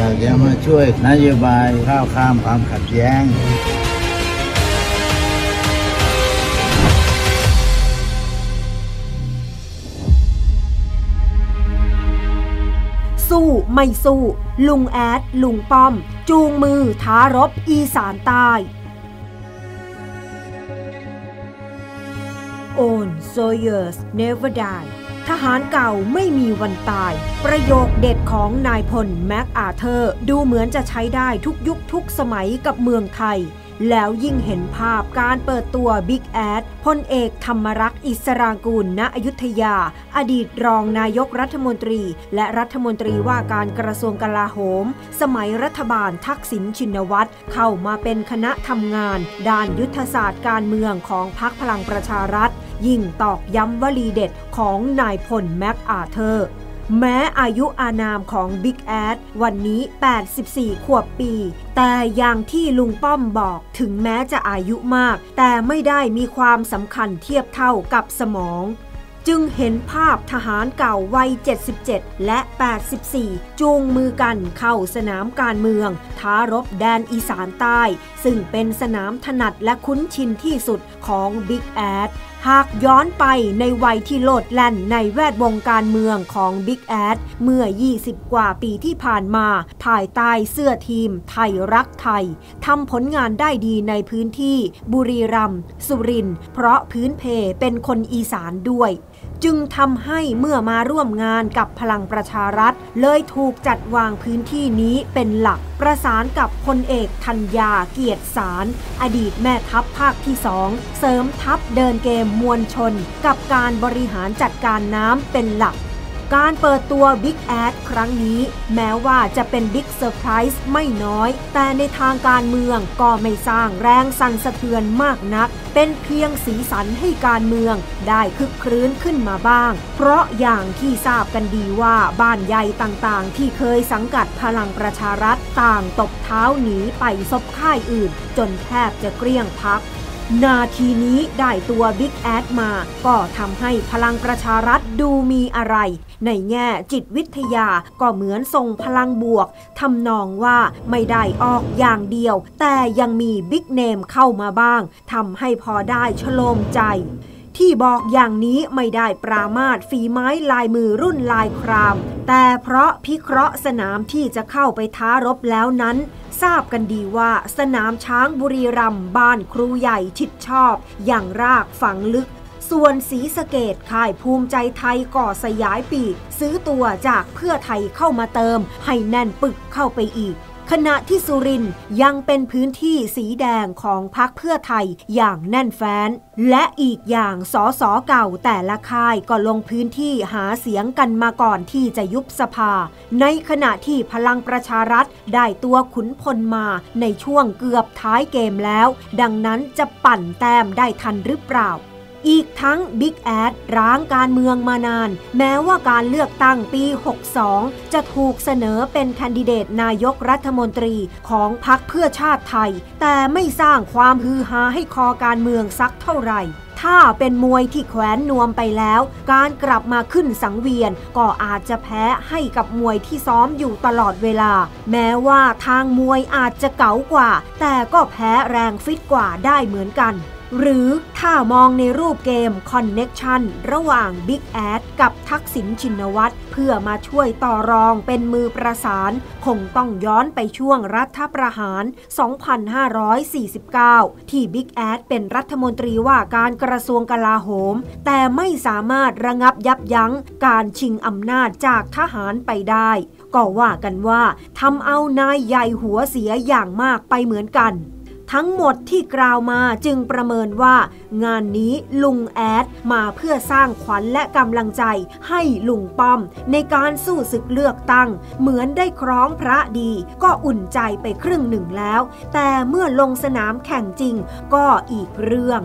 อยากจะมาช่วยนโยบายข้าวข้ามความขัดแย้งสู้ไม่สู้ ลุงแอด ลุงป้อม จูงมือท้ารบอีสานใต้ Own soldiers never die ทหารเก่าไม่มีวันตาย ประโยคเด็ดของนายพลแม็กอาเธอร์ ดูเหมือนจะใช้ได้ทุกยุคทุกสมัยกับเมืองไทย แล้วยิ่งเห็นภาพการเปิดตัวบิ๊กแอดพลเอกธรรมรั อิสรางกูล ณ อยุธยา อดีตรองนายกรัฐมนตรี และรัฐมนตรีว่าการกระทรวงกลาโหม สมัยรัฐบาลทักษิณชินวัตร เข้ามาเป็นคณะทำงาน ด้านยุทธศาสตร์การเมืองของพรรคพลังประชารัฐ ยิ่งตอกย้ำวลีเด็ดของนายพลแม็กอาเธอร์ แม้อายุอานามของบิ๊กแอดวันนี้ 84 ขวบปี แต่อย่างที่ลุงป้อมบอกถึงแม้จะอายุมาก แต่ไม่ได้มีความสำคัญเทียบเท่ากับสมอง จึงเห็นภาพทหารเก่าวัย 77 และ 84 จูงมือกันเข้าสนามการเมือง ท้ารบแดนอีสานใต้ ซึ่งเป็นสนามถนัดและคุ้นชินที่สุดของบิ๊กแอดหากย้อนไปในวัยที่โลดแล่นในแวดวงการเมืองของบิ๊กแอดเมื่อ 20 กว่าปีที่ผ่านมา ภายใต้เสื้อทีมไทยรักไทยทำผลงานได้ดีในพื้นที่บุรีรัมย์สุรินทร์เพราะพื้นเพเป็นคนอีสานด้วย จึงทำให้เมื่อมาร่วมงานกับพลังประชารัฐ เลยถูกจัดวางพื้นที่นี้เป็นหลัก ประสานกับพลเอกธัญญาเกียรติสาร อดีตแม่ทัพภาคที่สองเสริมทัพเดินเกมมวลชน กับการบริหารจัดการน้ำเป็นหลัก การเปิดตัว บิ๊กแอ๊ด ครั้งนี้แม้ว่าจะเป็น big surprise ไม่น้อย แต่ในทางการเมืองก็ไม่สร้างแรงสั่นสะเทือนมากนัก เป็นเพียงสีสันให้การเมืองได้คึกครื้นขึ้นมาบ้าง เพราะอย่างที่ทราบกันดีว่าบ้านใหญ่ต่างๆ ที่เคยสังกัดพลังประชารัฐต่างตบเท้าหนีไปซบค่ายอื่น จนแทบจะเกลี้ยงพัก นาทีนี้ได้ตัวบิ๊กแอดมา ก็ทำให้พลังประชารัฐดูมีอะไร ในแง่จิตวิทยาก็เหมือนส่งพลังบวกทำนองว่าไม่ได้ออกอย่างเดียว แต่ยังมีบิ๊กเนมเข้ามาบ้างทำให้พอได้ชโลมใจ ที่บอกอย่างนี้ไม่ได้ปรามาสฝีไม้ลายมือรุ่นลายคราม แต่เพราะพิเคราะห์สนามที่จะเข้าไปท้ารบแล้วนั้น ทราบกันดีว่าสนามช้างบุรีรัมย์บ้านครูใหญ่ชิดชอบ อย่างรากฝังลึก ส่วนสีสะเกตค่ายภูมิใจไทยก่อสยายปีก ซื้อตัวจากเพื่อไทยเข้ามาเติม ให้แน่นปึกเข้าไปอีก ขณะที่สุรินยังเป็นพื้นที่สีแดงของพรรคเพื่อไทยอย่างแน่นแฟ้น และอีกอย่างสอสอเก่าแต่ละค่ายก็ลงพื้นที่หาเสียงกันมาก่อนที่จะยุบสภา ในขณะที่พลังประชารัฐได้ตัวขุนพลมาในช่วงเกือบท้ายเกมแล้ว ดังนั้นจะปั่นแต้มได้ทันหรือเปล่า อีกทั้งบิ๊กแอดร้างการเมืองมานาน แม้ว่าการเลือกตั้งปี 62 จะถูกเสนอเป็นแคนดิเดตนายกรัฐมนตรีของพรรคเพื่อชาติไทย แต่ไม่สร้างความฮือฮาให้คอการเมืองสักเท่าไหร่ถ้าเป็นมวยที่แขวนนวมไปแล้ว การกลับมาขึ้นสังเวียนก็อาจจะแพ้ให้กับมวยที่ซ้อมอยู่ตลอดเวลา แม้ว่าทางมวยอาจจะเก๋ากว่า แต่ก็แพ้แรงฟิตกว่าได้เหมือนกัน หรือถ้ามองในรูปเกมคอนเน็กชันระหว่าง Big Ad กับทักษิณชินวัตรเพื่อมาช่วยต่อรองเป็นมือประสาน คงต้องย้อนไปช่วงรัฐประหาร 2549 ที่ Big Ad เป็นรัฐมนตรีว่าการกระทรวงกลาโหม แต่ไม่สามารถระงับยับยั้งการชิงอำนาจจากทหารไปได้ก็ว่ากันว่าทำเอานายใหญ่หัวเสียอย่างมากไปเหมือนกัน ทั้งหมดที่กล่าวมาจึงประเมินว่า งานนี้ลุงแอดมาเพื่อสร้างขวัญและกำลังใจให้ลุงป้อม ในการสู้ศึกเลือกตั้ง เหมือนได้คล้องพระดี ก็อุ่นใจไปครึ่งหนึ่งแล้ว แต่เมื่อลงสนามแข่งจริงก็อีกเรื่อง